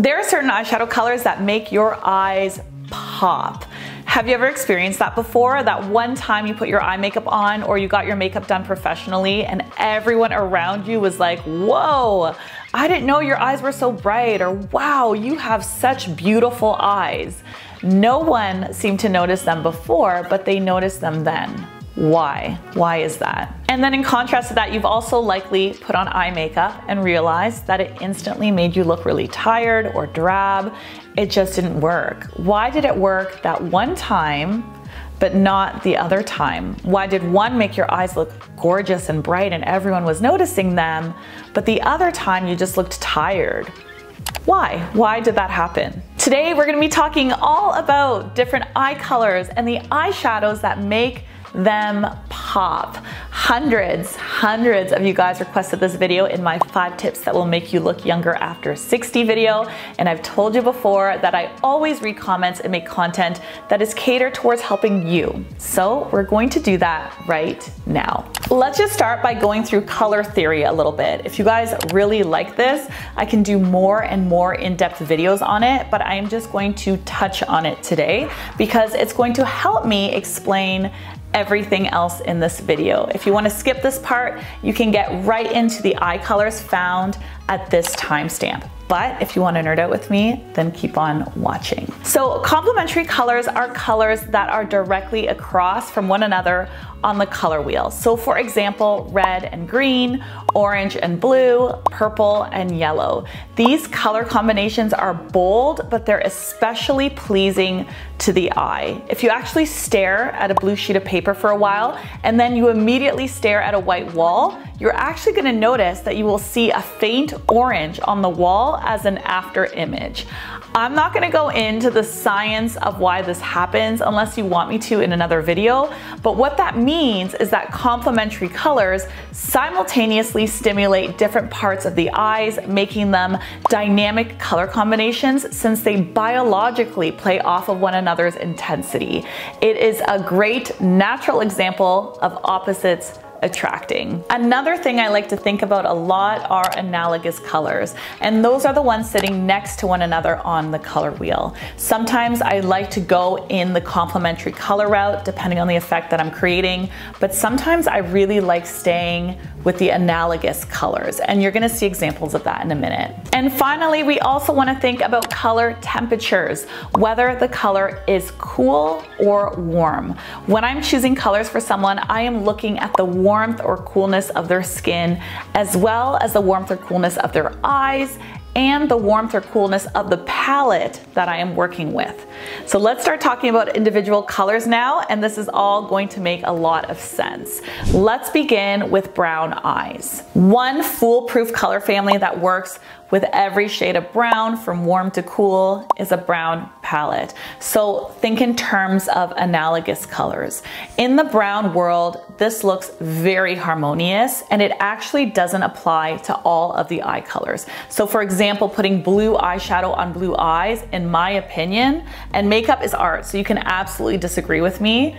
There are certain eyeshadow colors that make your eyes pop. Have you ever experienced that before? That one time you put your eye makeup on or you got your makeup done professionally and everyone around you was like, whoa, I didn't know your eyes were so bright or wow, you have such beautiful eyes. No one seemed to notice them before, but they noticed them then. Why? Why is that? And then in contrast to that, you've also likely put on eye makeup and realized that it instantly made you look really tired or drab. It just didn't work. Why did it work that one time, but not the other time? Why did one make your eyes look gorgeous and bright and everyone was noticing them, but the other time you just looked tired? Why? Why did that happen? Today we're gonna be talking all about different eye colors and the eyeshadows that make them pop. Hundreds, hundreds of you guys requested this video in my five tips that will make you look younger after 60 video. And I've told you before that I always read comments and make content that is catered towards helping you. So we're going to do that right now. Let's just start by going through color theory a little bit. If you guys really like this, I can do more and more in-depth videos on it, but I am just going to touch on it today because it's going to help me explain everything else in this video. If you wanna skip this part, you can get right into the eye colors found at this timestamp. But if you want to nerd out with me, then keep on watching. So complementary colors are colors that are directly across from one another on the color wheel. So for example, red and green, orange and blue, purple and yellow. These color combinations are bold, but they're especially pleasing to the eye. If you actually stare at a blue sheet of paper for a while, and then you immediately stare at a white wall, you're actually gonna notice that you will see a faint orange on the wall as an after image. I'm not gonna go into the science of why this happens unless you want me to in another video, but what that means is that complementary colors simultaneously stimulate different parts of the eyes, making them dynamic color combinations since they biologically play off of one another's intensity. It is a great natural example of opposites attracting. Another thing I like to think about a lot are analogous colors, and those are the ones sitting next to one another on the color wheel. Sometimes I like to go in the complementary color route depending on the effect that I'm creating, but sometimes I really like staying with the analogous colors, and you're gonna see examples of that in a minute. And finally, we also wanna think about color temperatures, whether the color is cool or warm. When I'm choosing colors for someone, I am looking at the warmth or coolness of their skin, as well as the warmth or coolness of their eyes and the warmth or coolness of the palette that I am working with. So let's start talking about individual colors now, and this is all going to make a lot of sense. Let's begin with brown eyes. One foolproof color family that works with every shade of brown from warm to cool is a brown palette. So think in terms of analogous colors. In the brown world, this looks very harmonious and it actually doesn't apply to all of the eye colors. So for example, putting blue eyeshadow on blue eyes, in my opinion, and makeup is art, so you can absolutely disagree with me,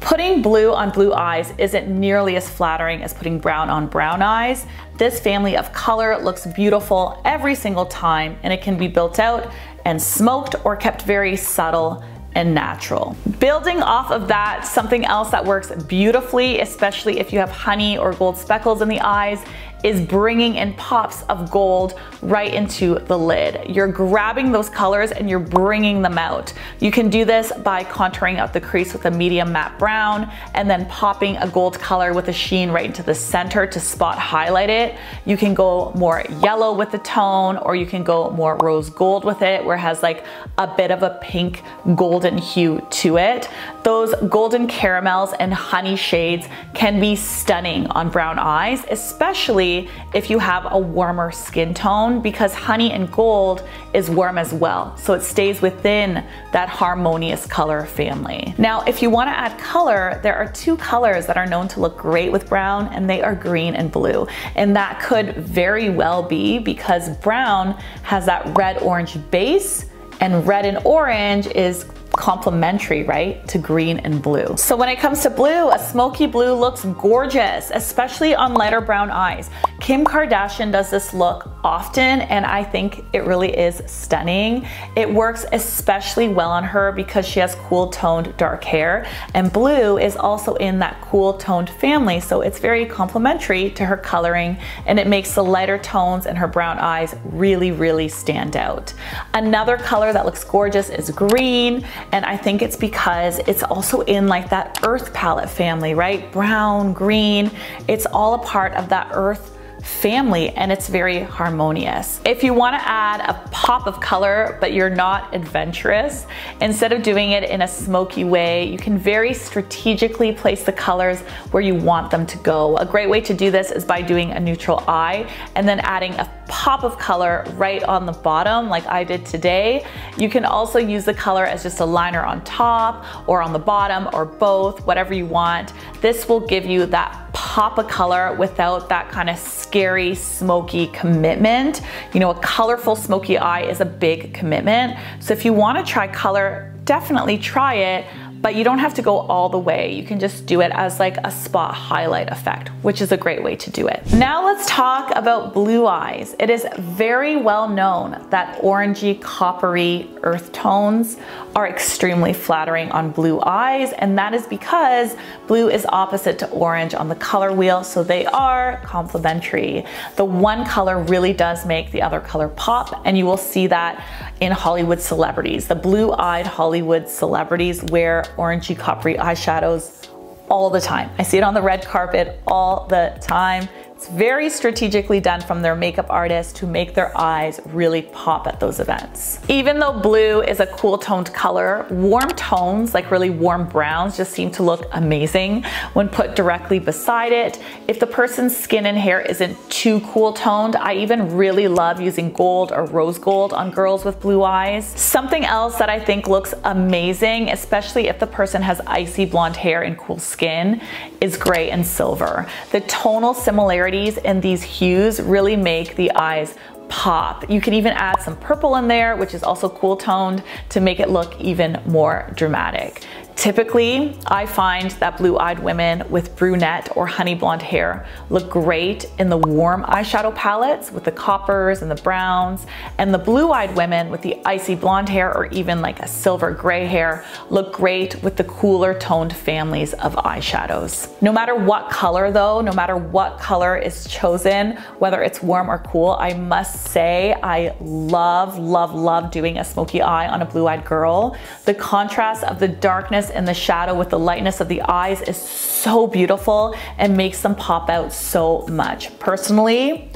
Putting blue on blue eyes isn't nearly as flattering as putting brown on brown eyes. This family of color looks beautiful every single time and it can be built out and smoked or kept very subtle and natural. Building off of that, something else that works beautifully, especially if you have honey or gold speckles in the eyes, is bringing in pops of gold right into the lid. You're grabbing those colors and you're bringing them out. You can do this by contouring out the crease with a medium matte brown and then popping a gold color with a sheen right into the center to spot highlight it. You can go more yellow with the tone or you can go more rose gold with it where it has like a bit of a pink golden hue to it. Those golden caramels and honey shades can be stunning on brown eyes, especially if you have a warmer skin tone because honey and gold is warm as well. So it stays within that harmonious color family. Now, if you wanna add color, there are two colors that are known to look great with brown and they are green and blue. And that could very well be because brown has that red orange base and red and orange is complementary, right, to green and blue. So when it comes to blue, a smoky blue looks gorgeous, especially on lighter brown eyes. Kim Kardashian does this look often and I think it really is stunning. It works especially well on her because she has cool toned dark hair and blue is also in that cool toned family so it's very complementary to her coloring and it makes the lighter tones in her brown eyes really really stand out. Another color that looks gorgeous is green and I think it's because it's also in like that earth palette family, right? Brown, green, it's all a part of that earth family and it's very harmonious. If you wanna add a pop of color, but you're not adventurous, instead of doing it in a smoky way, you can very strategically place the colors where you want them to go. A great way to do this is by doing a neutral eye and then adding a pop of color right on the bottom like I did today. You can also use the color as just a liner on top or on the bottom or both, whatever you want. This will give you that pop of color without that kind of scary, smoky commitment. You know, a colorful smoky eye is a big commitment. So if you wanna try color, definitely try it but you don't have to go all the way. You can just do it as like a spot highlight effect, which is a great way to do it. Now let's talk about blue eyes. It is very well known that orangey, coppery earth tones are extremely flattering on blue eyes, and that is because blue is opposite to orange on the color wheel, so they are complementary. The one color really does make the other color pop, and you will see that in Hollywood celebrities. The blue-eyed Hollywood celebrities wear orangey coppery eyeshadows all the time. I see it on the red carpet all the time. It's very strategically done from their makeup artist to make their eyes really pop at those events. Even though blue is a cool toned color, warm tones like really warm browns just seem to look amazing when put directly beside it. If the person's skin and hair isn't too cool toned, I even really love using gold or rose gold on girls with blue eyes. Something else that I think looks amazing, especially if the person has icy blonde hair and cool skin, is gray and silver. The tonal similarity in these hues really make the eyes pop. You can even add some purple in there, which is also cool toned to make it look even more dramatic. Typically, I find that blue-eyed women with brunette or honey blonde hair look great in the warm eyeshadow palettes with the coppers and the browns, and the blue-eyed women with the icy blonde hair or even like a silver gray hair look great with the cooler toned families of eyeshadows. No matter what color though, no matter what color is chosen, whether it's warm or cool, I must say I love, love, love doing a smoky eye on a blue-eyed girl. The contrast of the darkness darkness and the shadow with the lightness of the eyes is so beautiful and makes them pop out so much. Personally,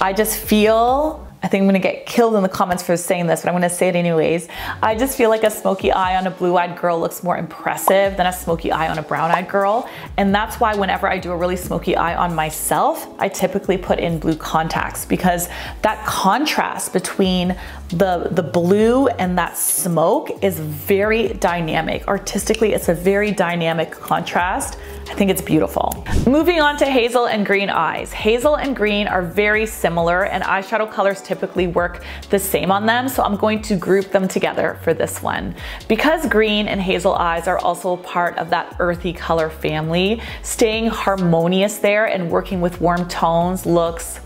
I just feel I think I'm gonna get killed in the comments for saying this, but I'm gonna say it anyways. I just feel like a smoky eye on a blue-eyed girl looks more impressive than a smoky eye on a brown-eyed girl. And that's why whenever I do a really smoky eye on myself, I typically put in blue contacts because that contrast between the, the blue and that smoke is very dynamic. Artistically, it's a very dynamic contrast. I think it's beautiful. Moving on to hazel and green eyes. Hazel and green are very similar and eyeshadow colors typically work the same on them, so I'm going to group them together for this one. Because green and hazel eyes are also part of that earthy color family, staying harmonious there and working with warm tones looks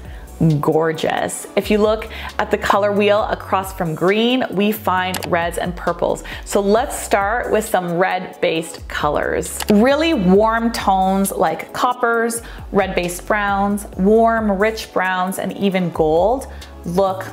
gorgeous. If you look at the color wheel across from green, we find reds and purples. So let's start with some red-based colors. Really warm tones like coppers, red-based browns, warm, rich browns, and even gold look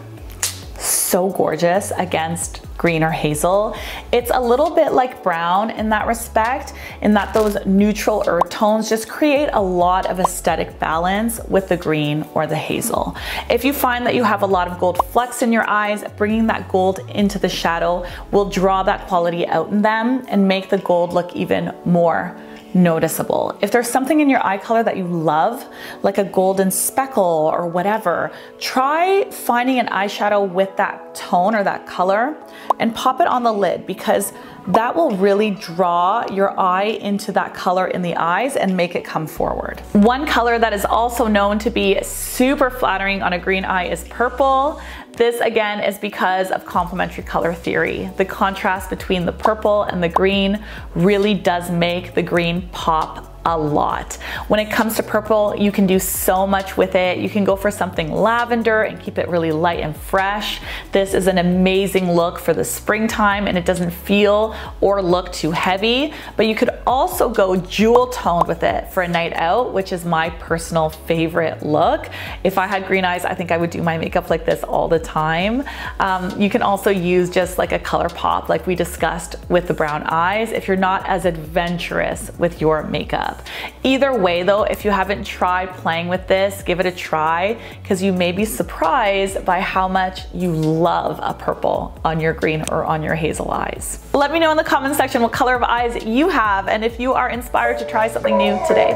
so gorgeous against green or hazel. It's a little bit like brown in that respect, in that those neutral earth tones just create a lot of aesthetic balance with the green or the hazel. If you find that you have a lot of gold flecks in your eyes, bringing that gold into the shadow will draw that quality out in them and make the gold look even more noticeable. If there's something in your eye color that you love, like a golden speckle or whatever, try finding an eyeshadow with that tone or that color and pop it on the lid because that will really draw your eye into that color in the eyes and make it come forward. One color that is also known to be super flattering on a green eye is purple. This again is because of complementary color theory. The contrast between the purple and the green really does make the green pop a lot. When it comes to purple, you can do so much with it. You can go for something lavender and keep it really light and fresh. This is an amazing look for the springtime and it doesn't feel or look too heavy, but you could also go jewel toned with it for a night out, which is my personal favorite look. If I had green eyes, I think I would do my makeup like this all the time. Um, you can also use just like a color pop like we discussed with the brown eyes if you're not as adventurous with your makeup up. Either way though, if you haven't tried playing with this, give it a try because you may be surprised by how much you love a purple on your green or on your hazel eyes. Let me know in the comment section what color of eyes you have and if you are inspired to try something new today.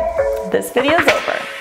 This video is over.